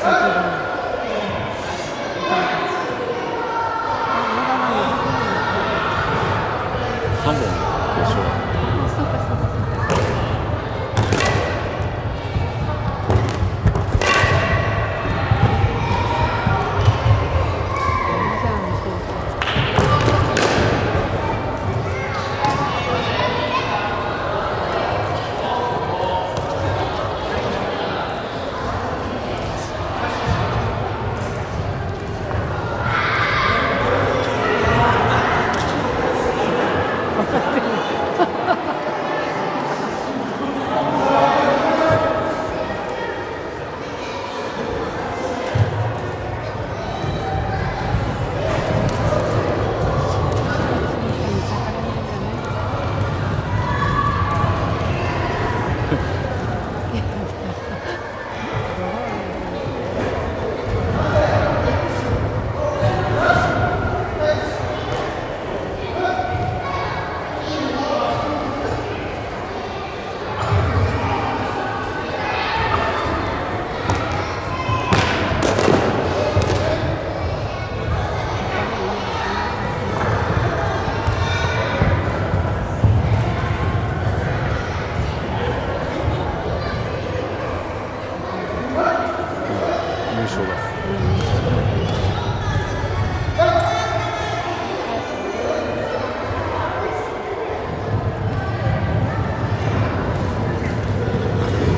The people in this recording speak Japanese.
はい。うん。